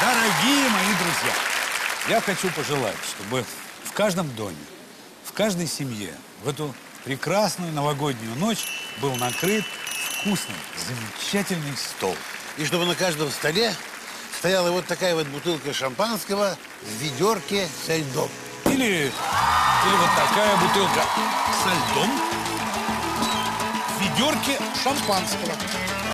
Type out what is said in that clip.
Дорогие мои друзья, я хочу пожелать, чтобы в каждом доме, в каждой семье в эту прекрасную новогоднюю ночь был накрыт вкусный, замечательный стол. И чтобы на каждом столе стояла вот такая вот бутылка шампанского в ведерке со льдом. Или, или вот такая бутылка со льдом в ведерке шампанского.